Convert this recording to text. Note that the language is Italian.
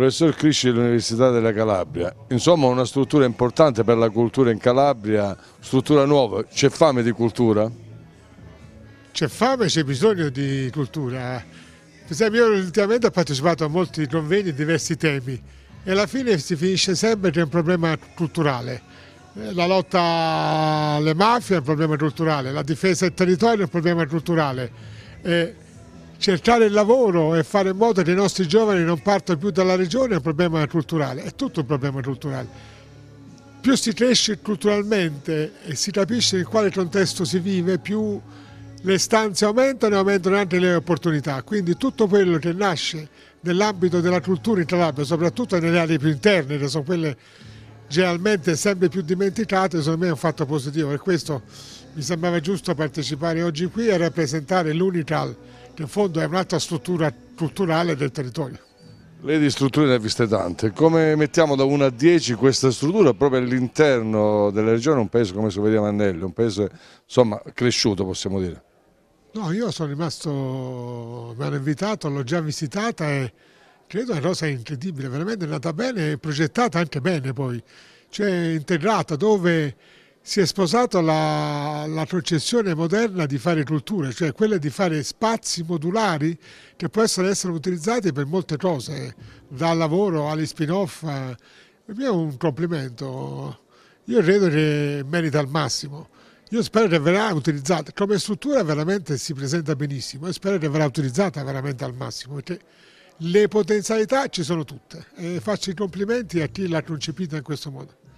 Professor Crisci dell'Università della Calabria, insomma una struttura importante per la cultura in Calabria, struttura nuova, c'è fame di cultura? C'è fame, c'è bisogno di cultura. Per esempio io ultimamente ho partecipato a molti convegni di diversi temi e alla fine si finisce sempre che è un problema culturale. La lotta alle mafie è un problema culturale, la difesa del territorio è un problema culturale. E cercare il lavoro e fare in modo che i nostri giovani non partano più dalla regione è un problema culturale, è tutto un problema culturale. Più si cresce culturalmente e si capisce in quale contesto si vive, più le stanze aumentano e aumentano anche le opportunità. Quindi tutto quello che nasce nell'ambito della cultura in Calabria, soprattutto nelle aree più interne, che sono quelle generalmente sempre più dimenticate, secondo me è un fatto positivo. Per questo mi sembrava giusto partecipare oggi qui e rappresentare l'Unical, che in fondo è un'altra struttura culturale del territorio. Lei di strutture ne ha viste tante, come mettiamo da 1 a 10 questa struttura proprio all'interno della regione, un paese come Soveria Mannelli, un paese insomma cresciuto possiamo dire? No, io sono rimasto, mi hanno invitato, l'ho già visitata e credo una cosa incredibile, veramente è andata bene e progettata anche bene poi, cioè integrata dove si è sposata la, la, concezione moderna di fare cultura, cioè quella di fare spazi modulari che possono essere utilizzati per molte cose, dal lavoro agli spin-off. Per me è un complimento, io credo che merita al massimo. Io spero che verrà utilizzata, come struttura veramente si presenta benissimo e spero che verrà utilizzata veramente al massimo perché le potenzialità ci sono tutte e faccio i complimenti a chi l'ha concepita in questo modo.